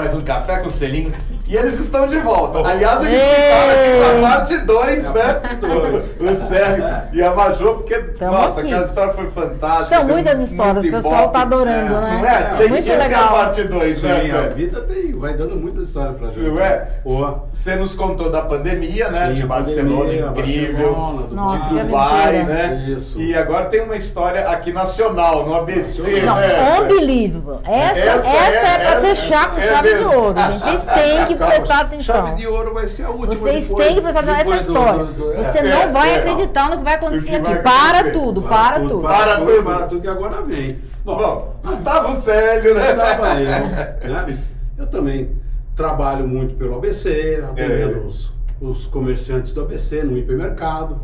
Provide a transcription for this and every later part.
mais um Café com Selinho e eles estão de volta. Aliás, eles ficaram aqui na parte 2, né? O Sérgio e a Majô, porque, Tamo nossa, aqui. aquela história foi fantástica. São muitas histórias, muito o pessoal tá adorando, né? Não é? Tem Muito que ter a legal. parte 2, né, Sim, a vida tem, vai dando muita história pra gente. Não é? Boa. Você nos contou da pandemia, né? Sim, de Barcelona, pandemia, incrível. Barcelona, do Nossa, de Dubai, né? Isso. E agora tem uma história aqui nacional, no ABC, Não, né? unbelievable. Essa, essa, Essa é, é- pra essa fechar com é chave de ouro, gente. Vocês têm que Calma, prestar atenção. Chave de ouro vai ser a última. Vocês depois- têm que prestar atenção nessa do- história. do- do- Você é, não vai é. acreditar no que vai O acontecer aqui. Para acontecer. tudo, para tudo. Para tudo. Para tudo que agora vem. Bom, Gustavo Célio, né? Estava eu, né? Eu também trabalho muito pelo ABC, atendendo É. os, os comerciantes do ABC no hipermercado.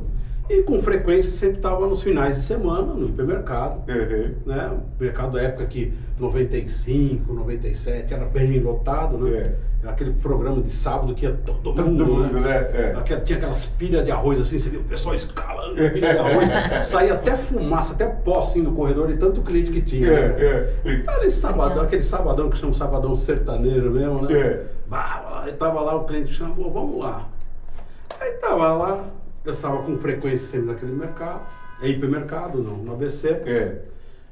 E com frequência sempre estava nos finais de semana no hipermercado. Uhum. Né? O mercado da época que 95, 97 era bem lotado, né? Era aquele programa de sábado que ia todo Todo mundo, mundo, né? É. Aquela- tinha aquelas pilhas de arroz assim, você via o pessoal escalando a pilha de arroz, saía até fumaça, até pó assim no corredor de tanto cliente que tinha. né? É, é. Então, aquele sabadão, aquele sabadão que chama sabadão sertanejo mesmo, né? É. Bah, tava lá, o cliente chamou, vamos lá. Aí tava lá, eu estava com frequência sempre naquele mercado, é hipermercado, não, no ABC. É.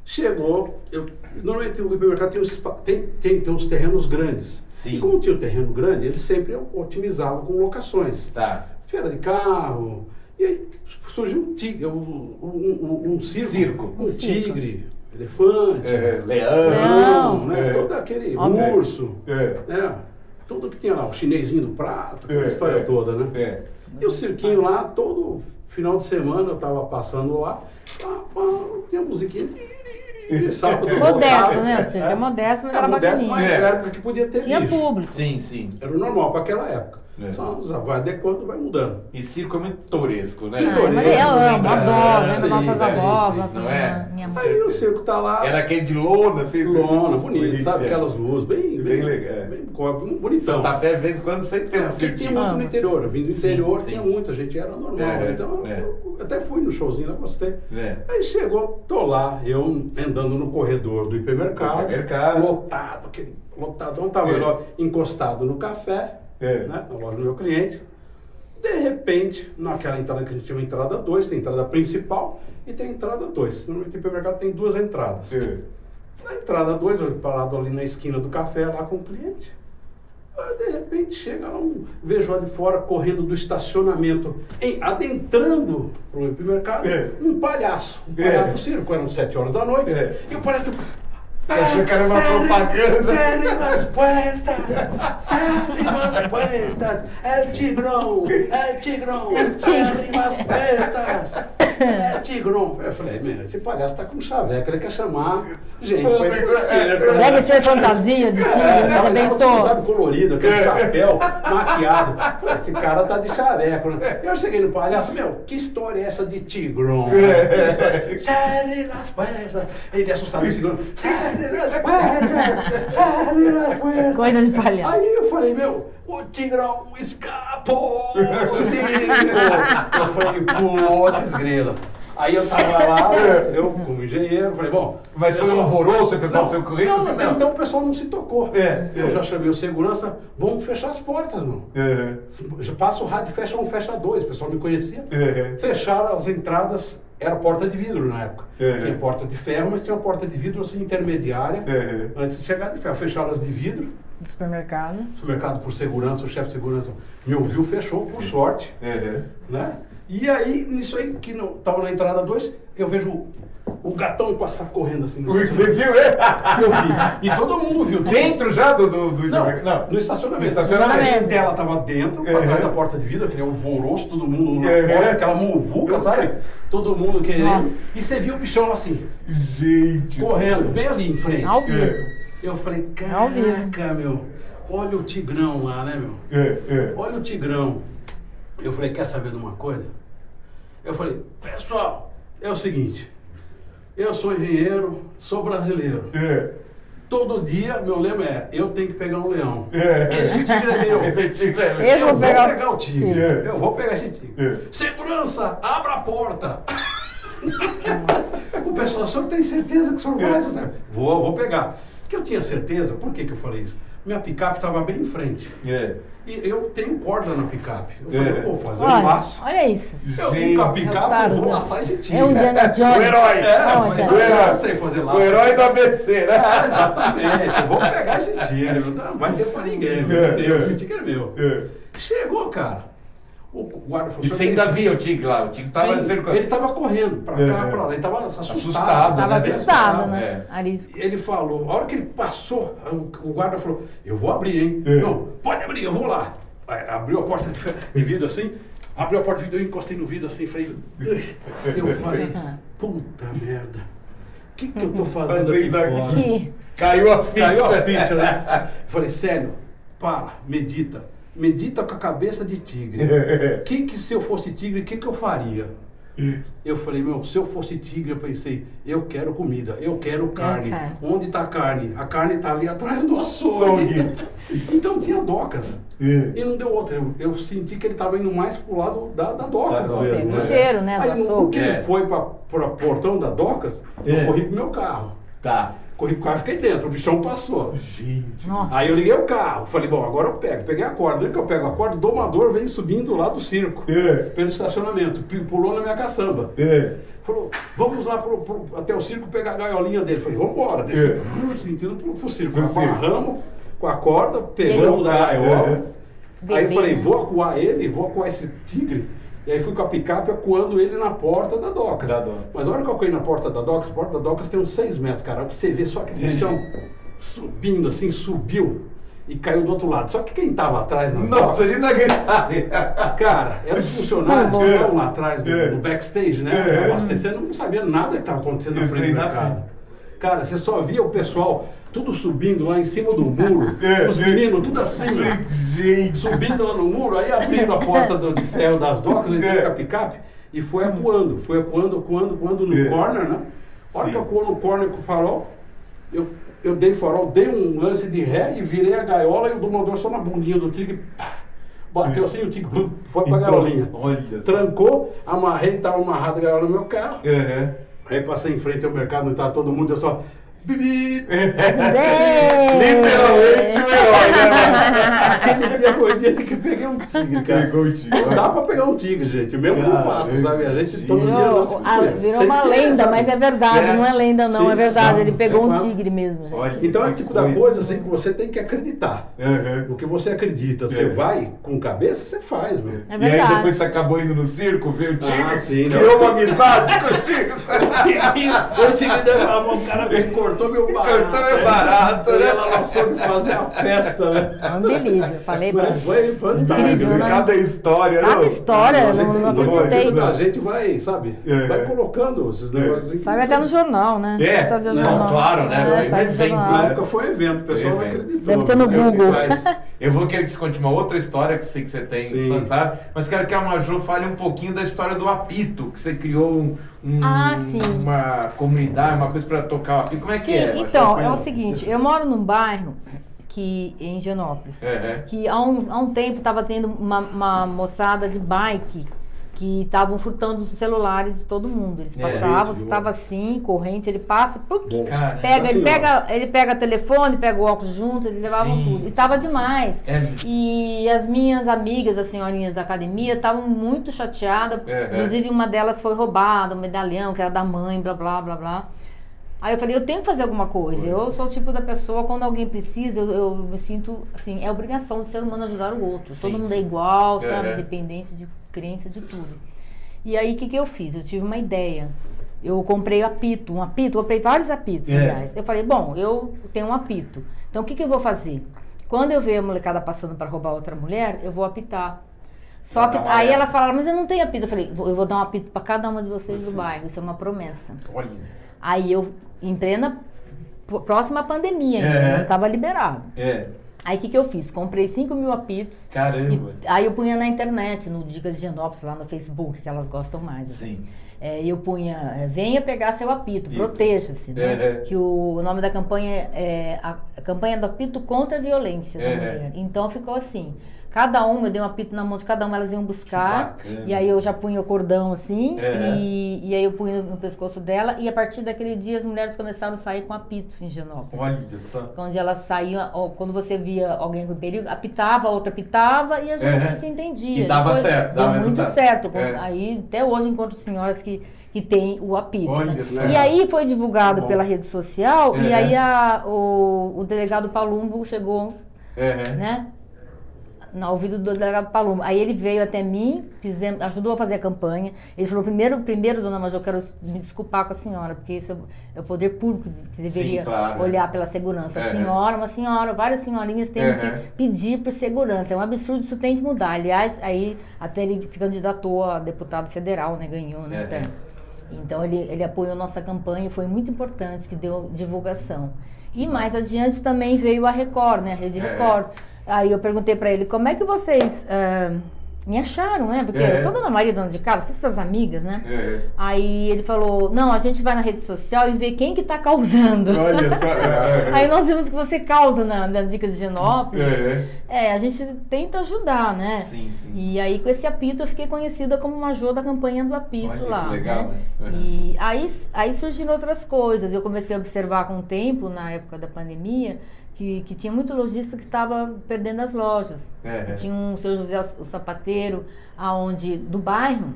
Chegou, eu, normalmente o hipermercado tem, uns, pa- tem, tem, tem uns terrenos grandes. Sim. E como tinha o terreno grande, eles sempre otimizavam com locações. Tá. Feira de carro. E aí surgiu um tigre, um, um, um, um circo. Circo. Um Um circo. tigre, elefante, É, Leão. leão, né? É. Todo aquele urso. É. né? Tudo que tinha lá, o chinesinho do prato, aquela É, história é. toda, né? É. E o cirquinho lá, todo final de semana eu tava passando lá, tinha musiquinha. Sábado, Modesto, né, Ciro? É modesto, mas era modesto, mas bacaninha. era época que podia ter Tinha bicho. público. Sim, sim. Era o normal para aquela época. É. Só vai adequando, vai mudando. E circo é muito toresco, né? Ah, mas Toresco, eu amo, lembra? adoro, lembra Sim, nossas sim, avós, nossas não é? minha mãe. Aí o circo tá lá, Era aquele de lona, assim. lona, bonito, sabe? é. Aquelas luzes, bem, Bem bem, legal, é. bem, bem bonitão. Santa Fé, de vez em quando, sempre tem um Porque tinha cirquinho. muito no interior, eu vim do interior, sim. tinha muito, a gente era normal. É, então é. eu até fui no showzinho lá, gostei. É. Aí chegou, tô lá, eu andando no corredor do hipermercado, Hipermercado. lotado, aquele lotadão, tava É. encostado no café, É. né, na loja do meu cliente. De repente, naquela entrada que a gente chama entrada 2, tem a entrada principal e tem a entrada 2. Normalmente o hipermercado tem duas entradas. É. Na entrada 2, eu parado ali na esquina do café lá com o cliente. De repente chega lá um, vejo lá de fora correndo do estacionamento, em, adentrando pro hipermercado, É. um palhaço, um É. palhaço do circo, eram sete horas da noite, É. e o palhaço. Achou que era uma "Cerrem- propaganda." Cerrem as puertas, cerrem as puertas, el tigrão, el tigrão, cerrem as puertas, tigrão. Eu falei, meu, esse palhaço tá com chaveco, ele quer chamar gente ir pro circo. né? Deve ser fantasia de tigre, mas é Tava bem só. Sabe, colorido, aquele chapéu, maquiado. Falei, esse cara tá de chaveco, né? Eu cheguei no palhaço, meu, que história é essa de tigrão? Série nas puertas. Ele assustado, me segurando. Série nas puertas, série nas puertas. Coisa de palhaço. Aí eu falei, meu, o tigrão escapou do circo. Eu falei, putz, grila. Aí eu tava lá, eu como engenheiro, falei, bom... Mas foi um alvoroço, o pessoal saiu correndo? Não, Não. até então o pessoal não se tocou. É, eu é. já chamei o segurança, vamos fechar as portas. Uhum. Já passa o rádio, fecha um, fecha dois, o pessoal me conhecia. Uhum. Fecharam as entradas, era porta de vidro na época. Uhum. Tinha porta de ferro, mas tinha uma porta de vidro assim, intermediária, antes de chegar de ferro. Fecharam as de vidro, Do supermercado. o supermercado por segurança, o chefe de segurança me ouviu, fechou, por sorte, Uhum. né? E aí, nisso aí, que não, tava na entrada 2, eu vejo o, o gatão passar correndo assim. no Você viu, é? Eu vi. E todo mundo viu. Dentro já do, do, do Não, hipermercado? no estacionamento. No estacionamento. A dela tava dentro, Uhum. atrás da porta de vidro, aquele alvoroço, todo mundo na Uhum. porta, aquela muvuca, sabe? Todo mundo querendo. Nossa. E você viu o bichão assim, Gente. correndo, bem ali em frente. Ao vivo. Eu falei, vivo. caraca, meu, olha o tigrão lá, né, meu? É, é. Olha o tigrão. Eu falei, quer saber de uma coisa? Eu falei, pessoal, é o seguinte, eu sou engenheiro, sou brasileiro. É. Todo dia, meu lema é, eu tenho que pegar um leão. É. Esse tigre é meu. Esse tigre é meu. Eu Eu vou pegar- pegar, o tigre. É. Eu vou pegar esse tigre. É. Segurança, abra a porta. o pessoal, o senhor tem certeza que o senhor vai? É. seu Zé?" Vou, vou pegar. Porque eu tinha certeza, por que, que eu falei isso? minha picape estava bem em frente. É. E eu tenho corda na picape. Eu falei, É. pô, fazer um Olha, laço. olha isso. Eu Gente. com a É o picape, eu vou laçar esse tigre. É um Indiana Jones. O herói. É, Não, mas Indiana eu Jones. não sei fazer laço. O herói do ABC, É, né? exatamente. Vamos pegar esse tigre. Não vai ter pra ninguém. É, é. Esse tigre é meu. É. Chegou, cara. O guarda falou E "Senhor, você ainda via o Tigre lá? O Tigre tava Sim, dizendo ele tava correndo pra cá, É, é. pra lá. Ele tava assustado. Assustado, Tava né? assustado, É. né? Arisco. Ele falou, a hora que ele passou, o, guarda falou, eu vou abrir, hein? É. Não, pode abrir, eu vou lá. Aí, abriu a porta de, vidro assim, abriu a porta de vidro, eu encostei no vidro assim, falei, eu falei, puta merda, o que, que eu tô fazendo aqui Fazendo aqui. fora? Que Caiu a ficha. Caiu a ficha, né? Falei, sério, para, medita. Medita com a cabeça de tigre. O que, que se eu fosse tigre, o que, que eu faria? Eu falei, meu, se eu fosse tigre, eu pensei, eu quero comida, eu quero carne. quero. Onde está a carne? A carne está ali atrás do açougue. então tinha docas. É. E não deu outra. Eu, eu senti que ele estava indo mais pro lado da, da docas docas, mesmo. Né? o cheiro, né? Aí no açougue. que ele É. foi para o portão da docas, É. eu corri pro meu carro. Tá. Corri pro carro e fiquei dentro, o bichão passou. Gente. Nossa. Aí eu liguei o carro, falei, bom, agora eu pego. Peguei a corda. No que eu pego a corda, o domador vem subindo lá do circo, É. pelo estacionamento, pulou na minha caçamba. É. Falou, vamos lá pro, pro- até o circo pegar a gaiolinha dele. Falei, vamos embora. Desci, É. sentindo pro, pro circo. Amarramos com a corda, pegamos a É. gaiola. Aí eu falei, vou acuar ele, vou acuar esse tigre. E aí fui com a picape acuando ele na porta da Docas. Da Docas. Mas a hora que eu acuei na porta da Docas, a porta da Docas tem uns 6 metros, cara. Você vê só aquele bichão subindo assim, subiu e caiu do outro lado. Só que quem tava atrás nas Nossa, a gente não. Cara, eram os funcionários que É. estavam lá atrás do, É. do backstage, né? É. Abastecendo, não sabia nada que estava acontecendo na frente do mercado. Cara, você só via o pessoal tudo subindo lá em cima do muro, É. os meninos tudo assim, ó, Gente. subindo lá no muro, aí abriram a porta do, de ferro das docas, eu entrei É. com a picape e foi acuando, foi acuando, acuando, acuando no É. corner, né? A hora Sim. que acuou no corner com o farol, eu, eu dei farol, dei um lance de ré e virei a gaiola e o domador só na bundinha do tigre, pá, bateu assim, o tigre foi pra gaiolinha. Olha. Trancou, amarrei, tava amarrado a gaiola no meu carro. Uhum. Aí passei em frente ao mercado onde tava todo mundo, eu só. Bibi! Literalmente o herói, né? Aquele dia foi o dia que peguei um tigre, cara. Pegou o tigre. Não dá pra pegar um tigre, gente. Mesmo Cara, fato, sabe? A gente todo dia. Virou, nós- a- virou uma que lenda, mas é verdade, É. não é lenda não, Sim, é verdade. não, Ele pegou é um tigre mesmo, gente. Olha. Então é o tipo da Coisa. assim que você tem que acreditar. Uhum. O que você acredita, você É. vai com cabeça, você faz, meu. É E aí verdade. depois você acabou indo no circo, viu o tigre? Ah, sim, não. criou uma amizade com o tigre. O tigre deu a mão, o cara cortou meu barato. Cortou meu né? barato, né? Ela lançou de fazer a festa, né? Unbelievable, falei pra Mas foi fantástico. Incrível, né? Cada história, Cada não? história, Cada não- não história, acreditei. né? A gente vai, sabe? É. Vai colocando esses negócios. assim. Sabe até no jornal, né? É, Trazer o não, jornal. claro, né? É, Foi um evento. Na época foi evento, o pessoal Foi evento. acreditou. Deve ter no É que Google. Eu vou querer que você conte uma outra história que sei que você tem Sim. fantástica, mas quero que a Maju fale um pouquinho da história do apito, que você criou um, um- Ah, sim. uma comunidade, uma coisa para tocar o apito. Como é que Sim, é? Então, é Conta. o seguinte, eu moro num bairro que em Genópolis, É, é. que há um, há um tempo estava tendo uma, uma moçada de bike que estavam furtando os celulares de todo mundo. Eles É, passavam, gente, estava assim, corrente, ele passa, plup, Bom. Cara, pega, ele pega, ele pega telefone, pega o óculos junto, eles levavam Gente. tudo. E tava demais. É. E as minhas amigas, as senhorinhas da academia, estavam muito chateadas. É, é. Inclusive, uma delas foi roubada, um medalhão que era da mãe, blá, blá, blá, blá. Aí eu falei, eu tenho que fazer alguma coisa. Eu sou o tipo da pessoa, quando alguém precisa, eu, eu me sinto, assim, é obrigação do ser humano ajudar o outro. Sim, Todo mundo sim. é igual, É, sabe? é. Independente de crença, de tudo. E aí, o que, que eu fiz? Eu tive uma ideia. Eu comprei apito, um apito, eu comprei vários apitos, É. aliás. Eu falei, bom, eu tenho um apito. Então, o que, que eu vou fazer? Quando eu ver a molecada passando para roubar outra mulher, eu vou apitar. Só que aí ela falaram, mas eu não tenho apito. Eu falei, "Vou- eu vou dar um apito para cada uma de vocês do bairro. Isso é uma promessa. Olha. Aí eu, em plena próxima pandemia, ainda, É. não estava liberado. É. Aí o que, que eu fiz? Comprei 5 mil apitos. Caramba. E, aí eu punha na internet, no Dicas de Genópolis, lá no Facebook, que elas gostam mais. assim. Sim. É, e eu punha, é, venha pegar seu apito, Apito. proteja-se, né? É, é. Que o, o nome da campanha é a, a campanha do apito contra a violência da É, é. mulher. Então ficou assim. Cada uma, eu dei um apito na mão de cada uma, elas iam buscar. E aí eu já punha o cordão assim, É. e, e aí eu punha no pescoço dela. E a partir daquele dia as mulheres começaram a sair com apitos em Genópolis. Olha só. Onde elas saíam, quando você via alguém com perigo, apitava, a outra apitava e a gente É. se entendia. E dava Depois, certo, dava muito resultado. certo. É. Aí até hoje encontro senhoras que, que têm o apito. Né? E aí foi divulgado Bom. pela rede social e É. aí a- o, o delegado Palumbo chegou, É. né? No ouvido do delegado Palumbo. Aí ele veio até mim, fizemos, ajudou a fazer a campanha. Ele falou: primeiro, primeiro, dona Major, eu quero me desculpar com a senhora, porque isso é, é o poder público que deveria Sim, claro. olhar pela segurança. A É. senhora, uma senhora, várias senhorinhas têm É. que pedir por segurança. É um absurdo, isso tem que mudar. Aliás, aí até ele se candidatou a deputado federal, né? Ganhou, né? É. até. Então ele, ele apoiou nossa campanha, foi muito importante, que deu divulgação. E mais adiante também veio a Record, né? A Rede É. Aí eu perguntei pra ele, como é que vocês ah, me acharam, né? Porque É. eu sou dona Maria, dona de casa, fiz pras amigas, né? É. Aí ele falou, não, a gente vai na rede social e vê quem que tá causando. Olha só. É. Aí nós vimos que você causa na, na Dica de Genópolis. É. É, a gente tenta ajudar, né? Sim, sim. E aí com esse apito eu fiquei conhecida como Major da campanha do apito Olha que lá, legal, né? né? Uhum. E aí, aí surgiram outras coisas. Eu comecei a observar com o tempo, na época da pandemia, que, que tinha muito lojista que estava perdendo as lojas. É. Tinha um seu José o sapateiro, aonde do bairro,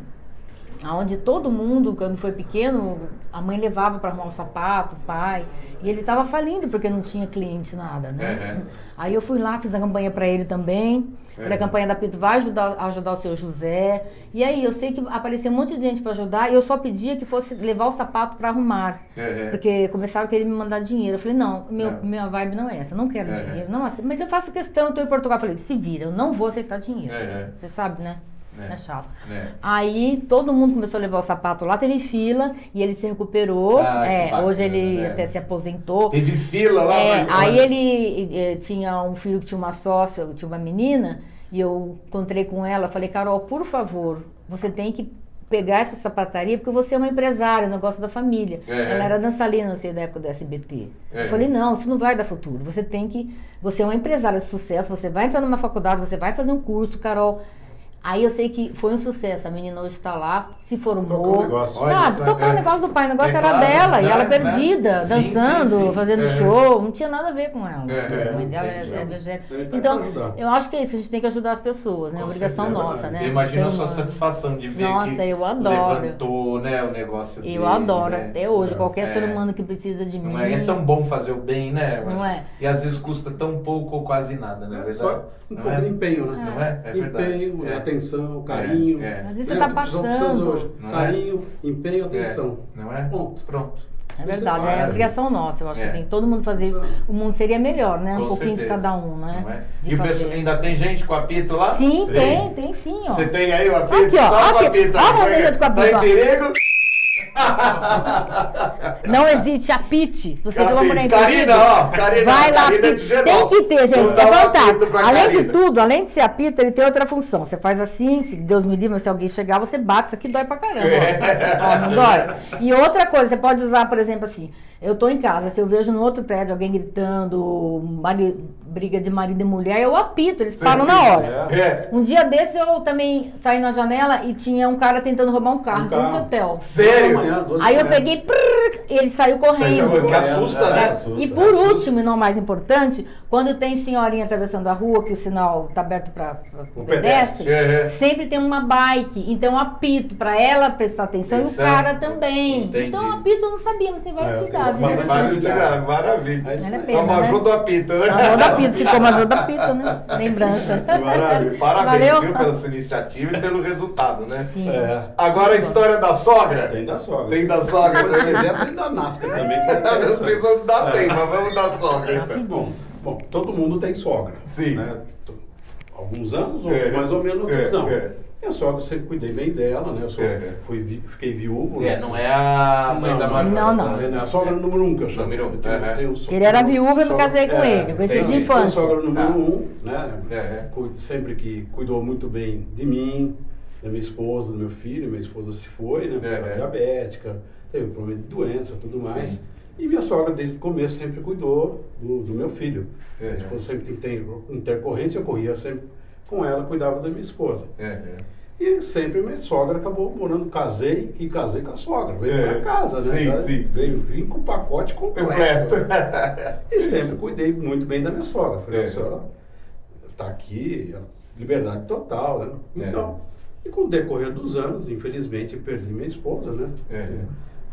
aonde todo mundo, quando foi pequeno, a mãe levava para arrumar o sapato, o pai, e ele estava falindo porque não tinha cliente nada, né? É. Aí eu fui lá, fiz a campanha para ele também. Falei, É. a campanha da Pito vai ajudar, ajudar o seu José. E aí eu sei que apareceu um monte de gente para ajudar e eu só pedia que fosse levar o sapato para arrumar. É. Porque começaram a querer me mandar dinheiro. Eu falei, não, meu, minha vibe não é essa, não quero É. dinheiro. Não, mas eu faço questão, eu tô em Portugal. Eu falei, se vira, eu não vou aceitar dinheiro. É. Você sabe, né? É. É chato. É. Aí todo mundo começou a levar o sapato lá, teve fila e ele se recuperou. Ah, é, bacana, hoje ele né? até se aposentou. Teve fila lá. É, aí ele eh, tinha um filho que tinha uma sócia, tinha uma menina, e eu encontrei com ela, falei, Carol, por favor, você tem que pegar essa sapataria, porque você é uma empresária, um negócio da família. É. Ela era dançarina, não sei, da época do SBT. É. Eu falei, não, isso não vai dar futuro. Você tem que. Você é uma empresária de sucesso, você vai entrar numa faculdade, você vai fazer um curso, Carol. Aí eu sei que foi um sucesso. A menina hoje está lá, se formou. Tocou o negócio. Sabe? Tocar é. o negócio do pai. O negócio É era claro, dela. né, e ela né? perdida, Sim, sim, dançando, sim. fazendo É. show. Não tinha nada a ver com ela. É, a mãe dela é, entendi. é tá Então, eu acho que é isso. A gente tem que ajudar as pessoas, né? É Com obrigação certeza, nossa, é né? Imagina a sua humano. satisfação de ver Nossa, que eu adoro. levantou né, o negócio Eu dele, adoro né? até hoje. Qualquer É. ser humano que precisa de mim. Não é? é tão bom fazer o bem, né? Não é? E às vezes custa tão pouco ou quase nada, não é É verdade? só um pouco é? de empenho, né? Não é? É verdade. Empenho, É. atenção, carinho. É, é. Às vezes você Né, tá o precisamos- passando. Hoje. Não é? Carinho, empenho, atenção. É, Não é? Ponto. Pronto. É verdade, é é básico. obrigação nossa. Eu acho É. que tem que todo mundo fazer isso. O mundo seria melhor, né? Com um pouquinho certeza. de cada um, né? Não é? E o pessoal, ainda tem gente com apito lá? Sim, tem, tem sim, ó. Você tem aí o apito? Aqui, ó, Toma o aqui. apito. Gente com apito, Tá em perigo? Não existe apite. Se você Karina, perigo, ó, Karina, vai lá, de apite. Tem que ter, gente. É Além de Karina. tudo, além de ser apito, ele tem outra função. Você faz assim, se Deus me livre, se alguém chegar, você bate. Isso aqui dói pra caramba. É. Ó, Ó, não dói? E outra coisa, você pode usar, por exemplo, assim. Eu tô em casa, se eu vejo no outro prédio alguém gritando, mari- briga de marido e mulher, eu apito, eles param na hora. É. Um dia desse eu também saí na janela e tinha um cara tentando roubar um carro, Um em frente ao carro. hotel. Sério? Aí eu manhã. peguei, prrr, e ele saiu correndo. Saiu, que assusta, né? É, Assusta, e por assusta. último, e não mais importante, quando tem senhorinha atravessando a rua, que o sinal está aberto para o pedestre, pedestre, é, é. sempre tem uma bike. Então eu apito para ela prestar atenção Isso e o é- cara também. entendi. Então eu apito eu não sabia, mas tem várias É, uma- Mas maravilha. É a aí. pena, Toma né? ajuda do apito, né? Major da Pito, ficou Major da Pito, né? Lembrança. Maravilha. Parabéns, Valeu. viu, pela sua iniciativa e pelo resultado, né? Sim. É. Agora a história da sogra. Tem da sogra. Tem da sogra por exemplo, tem da NASCAR também. é Vocês vão dar tempo, mas vamos dar sogra então. Bom, bom, todo mundo tem sogra. Sim. Né? Alguns anos, ou É. mais ou menos, outros É, não. é. Minha sogra, eu sempre cuidei bem dela, né? Eu sou, É. fui vi- fiquei viúvo. É, né? não é a mãe Não, da não. Major. Não, não. tá? É a sogra número um que eu chamo. Número um, Eu tenho- é, é. tenho Ele era viúvo e eu me casei com é, ele. Eu conheci de infância. sogra número Tá. um, né? É, é. Sempre que cuidou muito bem de mim, da minha esposa, do meu filho. Minha esposa se foi, né? Porque É, era é. diabética, teve problema de doença tudo mais. Sim. E minha sogra, desde o começo, sempre cuidou do, do meu filho. É, Minha é. esposa sempre tem que ter intercorrência, eu corria sempre com ela cuidava da minha esposa. É, E sempre minha sogra acabou morando, casei e casei com a sogra. Veio É. pra casa, né? Sim, Já sim, Veio, vim com o pacote completo. Completo. E sempre cuidei muito bem da minha sogra. Falei, É. a senhora tá aqui, liberdade total, né? É. Então, e com o decorrer dos anos, infelizmente, perdi minha esposa, né? É.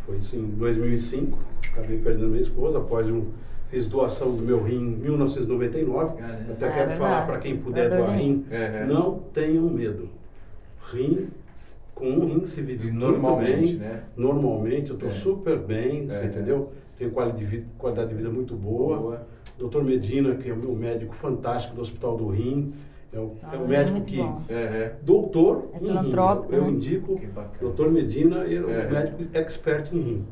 Foi isso em 2005, acabei perdendo minha esposa após um fiz doação do meu rim em 1999. Caramba. Até É quero verdade. falar para quem puder Doador doar rim, É. não tenham medo. Rim com um rim se vive muito normalmente, bem. né? Normalmente, eu estou É. super bem, você É. entendeu? Tenho qualidade de, vida, qualidade de vida muito boa. Boa. Doutor Medina, que é o meu médico fantástico do Hospital do Rim, é o, Ah, é o é médico muito que. É, é. Doutor É em rim. filantrópico, Eu né? indico. Doutor Medina, ele é um É. médico expert em rim.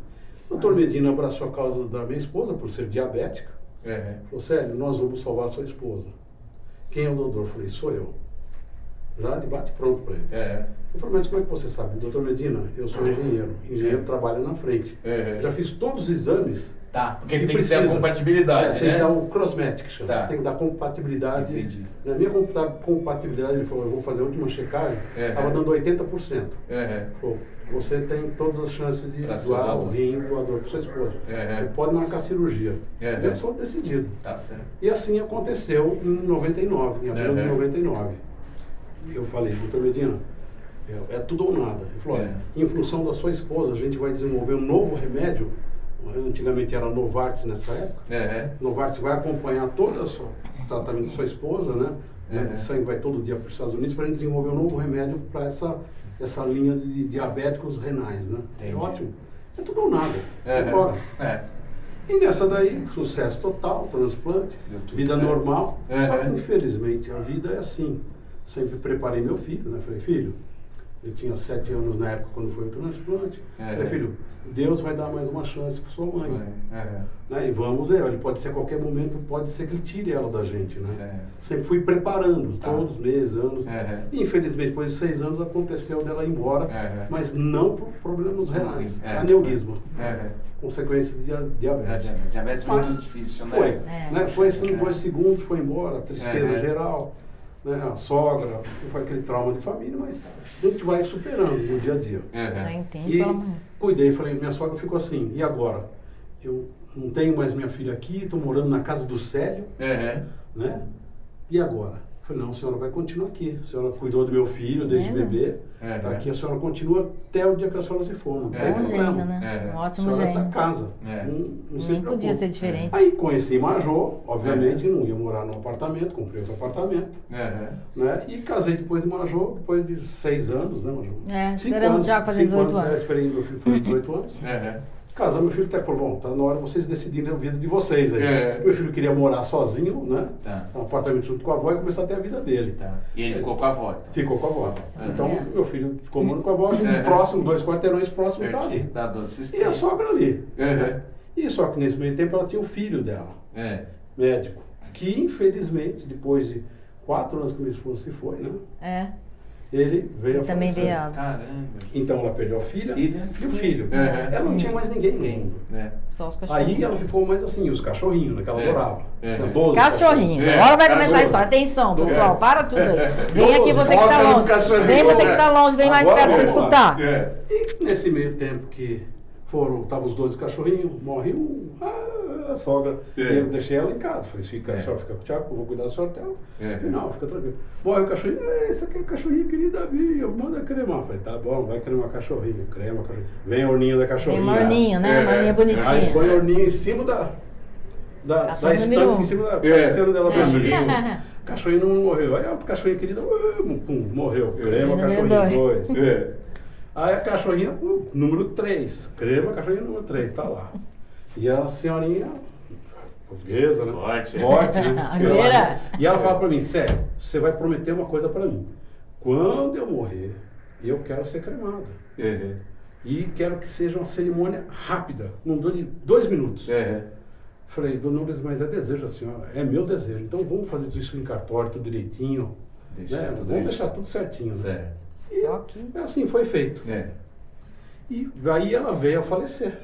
Doutor Medina abraçou a causa da minha esposa por ser diabética. É, é. Falou, Célio, nós vamos salvar a sua esposa. Quem é o doutor? Eu falei, sou eu. Já de bate pronto para ele. É, Eu falei, mas como é que você sabe? Doutor Medina, eu sou engenheiro. Engenheiro trabalha na frente. É. Já fiz todos os exames. Tá, porque que tem que ter a precisa. compatibilidade, É, tem né? que dar o crossmatch, que chama. Tá. Tem que dar compatibilidade. Entendi. Na minha compatibilidade, ele falou, eu vou fazer a última checagem, É. estava dando 80%. É, é. Falou, você tem todas as chances de Pra doar o rim doador para sua esposa. É, é. Pode marcar cirurgia. É, eu é. sou decidido. Tá certo. E assim aconteceu em 99, em abril É, é. de 99. Eu falei, doutor Medina, é, é tudo ou nada. Ele falou, É. em função da sua esposa, a gente vai desenvolver um novo remédio. Antigamente era Novartis nessa época. É, é. Novartis vai acompanhar todo o seu tratamento da sua esposa, né? O exame É. de sangue vai todo dia para os Estados Unidos para a gente desenvolver um novo remédio para essa, essa linha de diabéticos renais, né? Entendi. Ótimo. É tudo ou nada. É, Agora. é. E nessa daí, sucesso total, transplante, vida certo. normal. É. Só que infelizmente a vida é assim. Sempre preparei meu filho, né? Falei, filho, eu tinha sete anos na época quando foi o transplante. É. Falei, filho, Deus vai dar mais uma chance para sua mãe. É, é. Né? E vamos ver, ele pode ser a qualquer momento, pode ser que ele tire ela da gente, né? Certo. Sempre fui preparando, Tá. todos os meses, anos. É. E, infelizmente, depois de seis anos aconteceu dela ir embora, É. mas não por problemas renais, É. aneurisma, É, é. consequência de dia- É, diabetes. diabetes. É Mas muito difícil, né? Foi, É. né? Foi assim, É. dois segundos, foi embora, tristeza É. geral, né? a sogra, que foi aquele trauma de família, mas a gente vai superando no dia a dia. Não entendo E cuidei, falei, minha sogra ficou assim, e agora? Eu não tenho mais minha filha aqui, estou morando na casa do Célio, é. né? E agora? Falei, não, a senhora vai continuar aqui. A senhora cuidou do meu filho desde É, bebê. É, tá é. aqui, a senhora continua até o dia que a senhora se for. Não É. tem Bom problema. gênio, né? É. Um A ótimo senhora gênio. da casa. É. Não, não se Nem podia ser diferente. Aí conheci Majô, obviamente, não ia morar no apartamento, comprei outro apartamento. É, é. Né? E casei depois de Majô, depois de seis anos, né, Majô? É, Cinco esperamos anos, já fazer cinco 18 é, anos. esperei meu filho fazer 18 anos. Casamos, meu filho até falou, bom, tá na hora de vocês decidirem a vida de vocês aí. É. Meu filho queria morar sozinho, né? Tá. Um apartamento junto com a avó e começar a ter a vida dele. Tá. E ele ficou com a avó. então. Ficou com a avó. É. Então, É. meu filho ficou morando com a avó, a gente É. próximo, dois quarteirões próximo tá ali. Tá dando E sistema. a sogra ali. É, é. E só que nesse meio tempo ela tinha o filho dela, É. médico, que infelizmente, depois de quatro anos que minha esposa se foi, né? É. Ele veio a também veio a- Caramba. Então ela perdeu a filha, Filha. e o filho. É. Ela não tinha mais ninguém no mundo. É. Só os cachorrinhos. Aí ela ficou mais assim, os cachorrinhos, né, que ela É. adorava. É. Tinha 12 Cachorrinhos. É, Agora vai começar a história. Atenção, pessoal. É. Para tudo aí. Vem aqui você que tá nos longe. Vem você que né? tá longe, vem mais perto lá. escutar. É. E nesse meio tempo que foram, estavam os 12 cachorrinhos, morre um, a sogra. É. E eu deixei ela em casa. Falei, fica, É. a senhora fica com o Thiago, eu vou cuidar do senhor até. o É. Final, fica tranquilo. Morre o cachorrinho, "É, esse aqui é cachorrinho querida minha, manda cremar. Falei, tá bom, vai cremar cachorrinho, crema cachorrinho. Vem a orninha da cachorrinha. morninho, né? É. Morninha Aí bonitinha. põe a orninha em cima da, da, da estante, um. em cima da É. cabeceira dela. É. O cachorrinho não morreu. Aí a outra cachorrinha querida, uh, pum, morreu. Crema, cachorrinho dois. dois. É. Aí a cachorrinha, uh, número 3. Crema, cachorrinha número 3, tá lá. E a senhorinha, portuguesa, né? Forte. Forte, né? Agora. E ela fala pra mim, sério, você vai prometer uma coisa pra mim. Quando eu morrer, eu quero ser cremada. É. E quero que seja uma cerimônia rápida, não dure dois minutos. É. Falei, dona Lourdes, mas é desejo da senhora, é meu desejo. Então vamos fazer isso em cartório, tudo direitinho. Deixar né? tudo vamos deixar tudo certinho. Né? Certo. E Só que- assim foi feito. É. E aí ela veio a falecer.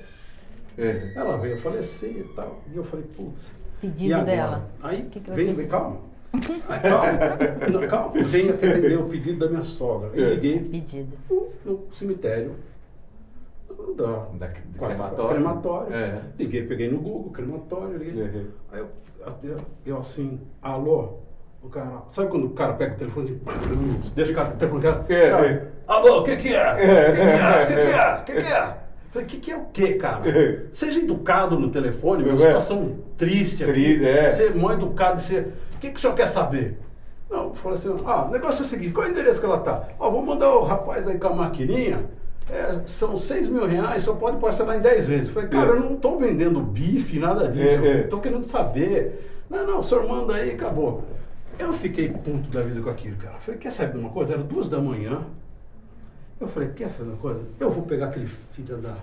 É. Ela veio a falecer e tal. E eu falei, putz. e Pedido dela. Aí, Que que vai vem, vem, calma. Aí, calma, não, calma, que atender o pedido da minha sogra. Eu É. liguei Pedido. no, no cemitério da, Da- do crematório? crematório. É. Liguei, peguei no Google, crematório, liguei. Uhum. Aí eu, eu assim, alô, o cara, sabe quando o cara pega o telefone assim, deixa o cara com o telefone, cara, É, é. alô, o que que é? O que que é? O que que é? O que que é? Falei, o que que é o que, cara? É. Seja educado no telefone, uma É. situação triste aqui. Triste, é. Ser mó educado, ser, o que que o senhor quer saber? Não, eu falei assim, ah, o negócio é o seguinte, qual é o endereço que ela tá? Ó, vou mandar o rapaz aí com a maquininha, é, são 6 mil reais, só pode parcelar em 10 vezes. Eu falei, cara, É. eu não tô vendendo bife, nada disso, É, é. eu tô querendo saber. Não, não, o senhor manda aí, acabou. Eu fiquei puto da vida com aquilo, cara. Eu falei, quer saber uma coisa? Era duas da manhã. Eu falei, quer saber uma coisa? Eu vou pegar aquele filho da...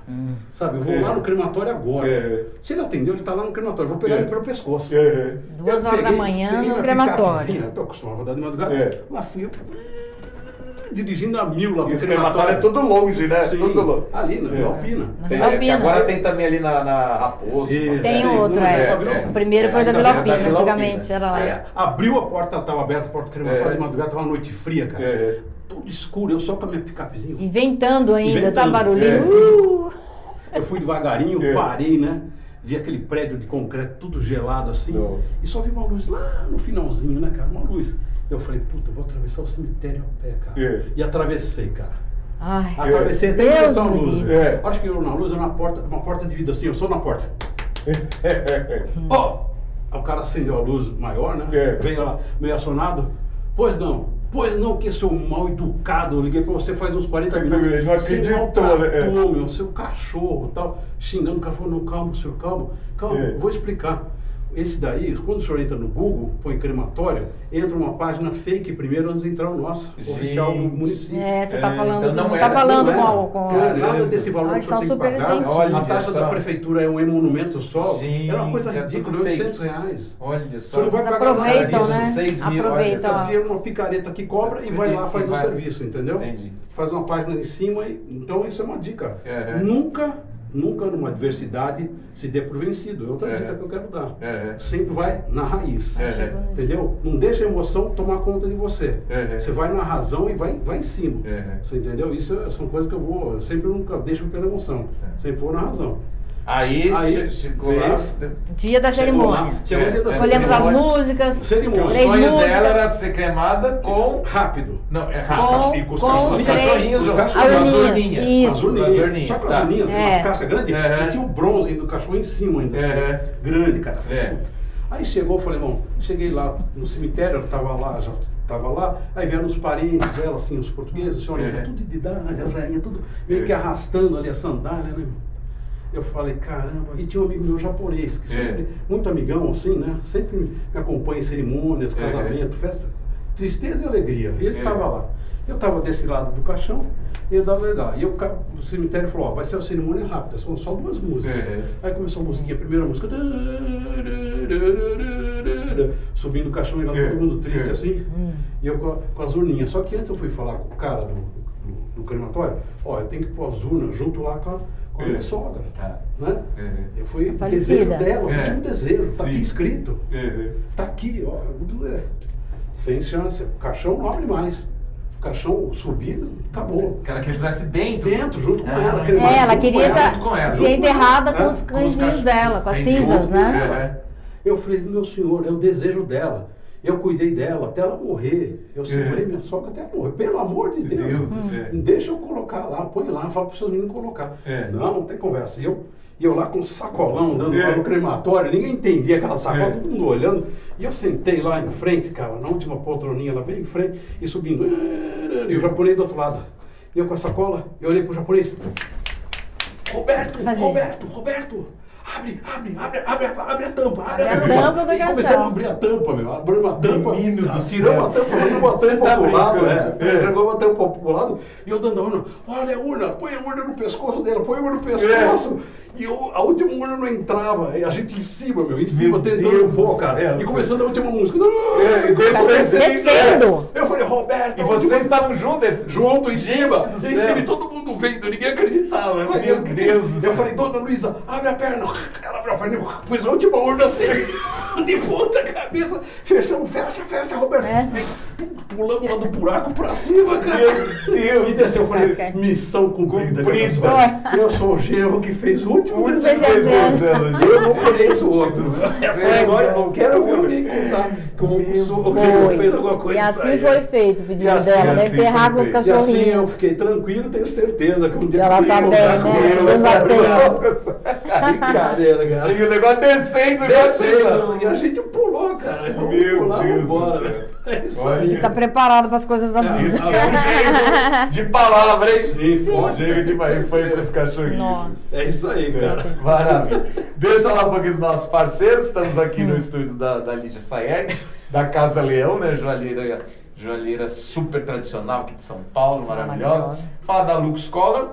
Sabe, eu vou É. lá no crematório agora. É. Se ele atendeu, ele tá lá no crematório. Eu vou pegar É. ele pelo pescoço. É. Duas Eu horas da peguei- manhã peguei no crematório. picapezinha, Eu tô acostumado a rodar de madrugada. É. Lá fui eu. Dirigindo a mil lá pro esse crematório é tudo longe, né? Sim, Tudo longe. ali na É. Vila Alpina. Na Tem, Vila é, Alpina. agora tem também ali na, na Raposo. Isso. Tem Tem outro, é. é, O primeiro foi da Vila Alpina, antigamente, Alpina. era lá. Abriu a porta, tava aberta a porta do crematório É. de madrugada, tava uma noite fria, cara. É. Tudo escuro, eu só com a minha picapezinha. E ventando ainda, Ventando, sabe, barulhinho? é. Uh! Eu fui devagarinho, É. parei, né? Vi aquele prédio de concreto tudo gelado assim. Não. E só vi uma luz lá no finalzinho, né, cara? Uma luz. Eu falei, puta, eu vou atravessar o cemitério a pé, cara. É. E atravessei, cara. Ai, Atravessei até Deus em direção à me luz. É. Acho que eu na luz, eu na porta, uma porta de vidro assim, eu sou na porta. Ó! Aí o cara acendeu a luz maior, né? É. Veio lá, meio acionado. Pois não, pois não, que sou mal educado. Eu liguei pra você faz uns 40 minutos. Ele não Você acreditou, né? meu, seu cachorro tal. Xingando, o cara falou, não, calma, senhor, calma, calma, É. vou explicar. Esse daí, quando o senhor entra no Google, põe crematório, entra uma página fake primeiro antes de entrar o nosso, Gente. oficial do município. É, você tá É, falando, então não não era, tá falando Não é. com, com Cara, nada desse valor Ai, que o senhor são tem que pagar. gentis. Olha a taxa só. da prefeitura é um emolumento só. Gente, era uma coisa é ridícula, fake. 800 reais. Olha Você não vai pagar aproveitam, nada né? disso. 6 mil, Aproveitam. olha Só vira uma picareta que cobra e vai lá, faz o Vai. serviço, entendeu? Entendi. Faz uma página em cima e. Então isso é uma dica. É. Nunca, nunca numa adversidade se dê por vencido. É outra É. dica que eu quero dar. É. Sempre vai na raiz. É. Entendeu? Não deixa a emoção tomar conta de você. É. Você vai na razão e vai, vai em cima. É. Você entendeu? Isso é- são coisas que eu vou. Eu sempre nunca deixo pela emoção. É. Sempre vou na razão. Aí, Aí, che- chegou lá. dia da cerimônia. Chegou o dia da. Escolhemos as músicas. O Cerimônia. Três sonho músicas. dela era ser cremada com. Rápido. Não, é Com- com, e com os com os os cachorrinhos, os as cachorrinhos, as urninhas. As Isso. urninhas. As urninhas, Sabe tá. aquelas urninhas? É. Umas caixas grandes? É. E tinha o bronze do cachorro em cima ainda. assim. É. Grande, cara. É. Aí chegou, falei, bom, cheguei lá no cemitério, eu tava lá, já tava lá, aí vieram os parentes dela, assim, os portugueses, assim, olha, É. tudo de idade, as velhinhas, tudo meio que É. arrastando ali a sandália, né? Eu falei, caramba, e tinha um amigo meu japonês, que É. sempre, muito amigão, assim, né? Sempre me acompanha em cerimônias, É. casamento, festa, tristeza e alegria. E ele É. tava lá. Eu tava desse lado do caixão, e ele tava lá. E o, ca- o cemitério falou, ó, vai ser uma cerimônia rápida, são só duas músicas. É. Aí começou a musiquinha, a primeira música. Subindo o caixão e lá É. todo mundo triste É. assim. E eu com, com as urninhas. Só que antes eu fui falar com o cara do, do, do crematório, ó, eu tenho que pôr as urnas junto lá com a, com a É. minha sogra. Tá. Né? É. Eu fui Falecida. desejo dela, É. eu tinha um desejo, tá Sim. aqui escrito. É. Tá aqui, ó. tudo é. Sem chance. O caixão não abre mais. O caixão subido, acabou. Que ela queria fizesse dentro. Dentro, junto com Ah. ela. aquele É, mais ela queria junto com ela. ser Junto com enterrada ela, com é. os Com os cãezinhos cachorros, dela, com as cinzas, né? é. Eu falei, meu senhor, é o desejo dela. Eu cuidei dela até ela morrer. Eu segurei minha sogra até ela morrer. Pelo amor de Deus. Deus, é. Deixa eu colocar lá, põe lá, fala pro seu menino colocar. É. Não, não tem conversa. E eu, eu lá com um sacolão dando É. lá no crematório, ninguém entendia aquela sacola, É. todo mundo olhando. E eu sentei lá em frente, cara, na última poltroninha lá bem em frente, e subindo. E o japonês do outro lado. E eu com a sacola, eu olhei pro japonês. Roberto, Roberto, Roberto! Abre, abre, abre, abre, abre a tampa, abre, Abre a a tampa do E começamos a abrir a tampa, meu. Abrimos a tampa. Menino do tiramos céu. a tampa, jogamos a Você tampa tá pro lado, brincando. é. É. Jogamos a tampa pro lado e eu dando a urna. Olha a urna, põe a urna no pescoço dela, põe a urna no pescoço. E eu, a última urna não entrava. E a gente em cima, meu, em cima, Meu tentando Deus pôr, cara. céu, E começando a última música. É, e Descendo. Eu falei, Roberto, E vocês estavam juntos? junto em cima, em cima, e todo mundo vendo, ninguém acreditava. Meu Deus do Eu céu. falei, dona Luísa, abre a perna. Ela abriu a perna, pôs a última urna assim, de ponta cabeça. Fechamos, fecha, fecha, Roberto. É. Pulamos lá do buraco pra cima, cara. Meu Deus E desceu, eu falei, missão cumprida. Cumprida. Eu sou o genro que fez o último Último desenho. Eu não conheço outro. Essa Foi. história eu não quero ver alguém contar como o genro fez alguma Foi. coisa E assim foi feito o pedido assim, dela, né? assim Enterrar foi com os. E assim eu cachorrinhos. fiquei tranquilo, tenho certeza que um dia Ela tá bem, né? com. Brincadeira, cara. E o negócio descendo, lá. Descendo, e a gente pulou, cara. Vamos Meu pular, Deus vambora. do céu. É isso aí. Tá preparado para as coisas da vida. Isso que é um jeito de palavra, hein? Sim, forte. Jeito demais. Foi com os cachorrinhos. Nossa. É isso aí, cara. Maravilha. Deixa eu falar um pouquinho dos nossos parceiros. Estamos aqui no estúdio da, da Lídia Sayeg, da Casa Leão, né? Joalheira, joalheira super tradicional aqui de São Paulo, maravilhosa. Maravilhosa. Fala da Lux Color,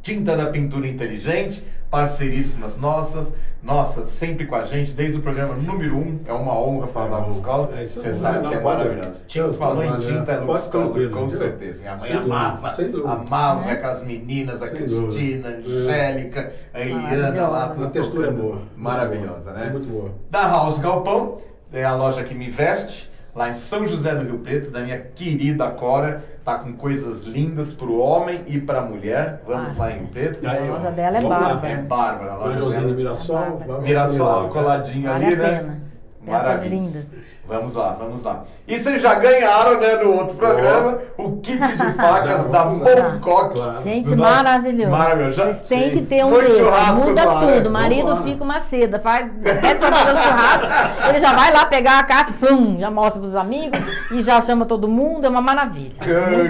tinta da pintura inteligente, parceiríssimas nossas. Nossa, sempre com a gente, desde o programa número 1. Um, é uma honra falar da Lux Color. É Você aí. sabe Não, que é. Tinta Eu falou em tinta, é? Lux Pode Color, tranquilo, com entendeu? certeza. Minha mãe Sem amava, dúvida. amava É. aquelas meninas, a Sem Cristina, a dúvida. Angélica, a Eliana lá, tudo A textura é boa. Maravilhosa, né? É muito boa. Da House Galpão, é a loja que me veste, lá em São José do Rio Preto, da minha querida Cora. Tá com coisas lindas pro homem e pra mulher. Vamos Ah. lá em Rio Preto. A loja dela é bárbara. É Bárbara, a dela. Mirassol. Vamos Mirassol coladinho Vale ali, a né? pena. Peças Maravilha. lindas. Vamos lá, vamos lá. E vocês já ganharam, né, no outro programa, o kit de facas da. Moncoque. Claro. Gente, Do nosso- maravilhoso. Maravilhoso. Já- Vocês têm sim. que ter um Muitos Muda lá, tudo. Marido lá. fica uma seda. Faz, pede pra fazer um churrasco, ele já vai lá pegar a caixa, pum, já mostra pros amigos e já chama todo mundo. É uma maravilha.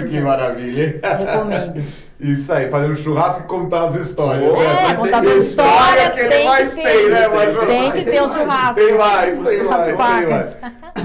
Que maravilha. Recomendo. Isso aí, fazer um churrasco e contar as histórias. É, né? contar Tem história, que ele mais tem, né, Major? Tem que ter um churrasco. Tem mais, tem mais, tem mais.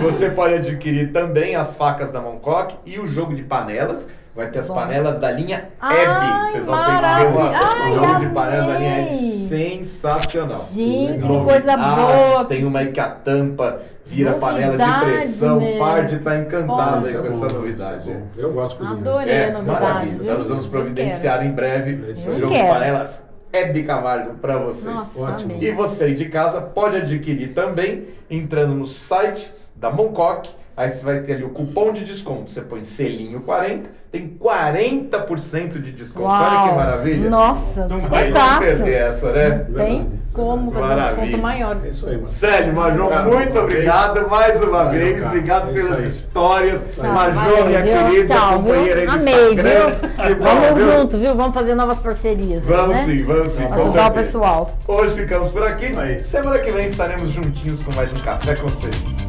Você pode adquirir também as facas da Moncoque e o jogo de panelas. Vai ter as Bom. panelas da linha Hebe. Vocês vão ter que ver maravilha. uma- o jogo de panelas da linha Hebe. amei. Sensacional. Gente, que coisa boa. Tem uma aí que a tampa vira panela de Novidade pressão. mesmo. Fard tá encantado aí é com bom, essa é novidade. bom. Eu gosto de cozinhar. Adorei É, a novidade. maravilha. viu? Então nós vamos providenciar em breve É aí. jogo de panelas Hebe Camargo para vocês. Nossa, Ótimo. E você aí de casa pode adquirir também entrando no site da Moncoque. Aí você vai ter ali o cupom de desconto. Você põe selinho 40, tem 40% de desconto. Olha que Uau. maravilha. Nossa, Não vai perder essa, né? Tem como fazer um desconto maior. É isso aí, mano. Célio, Major, Obrigado. muito obrigado mais uma Valeu, vez. cara. Obrigado É pelas aí. histórias. Tchau, Major, valeu, minha viu? querida Tchau, companheira aí viu? do Amei, Instagram. viu? Bom, Vamos viu? junto, viu? Vamos fazer novas parcerias. Vamos né? sim, vamos sim. Ajudar o pessoal. Hoje ficamos por aqui. Aí. Semana que vem estaremos juntinhos com mais um Café com.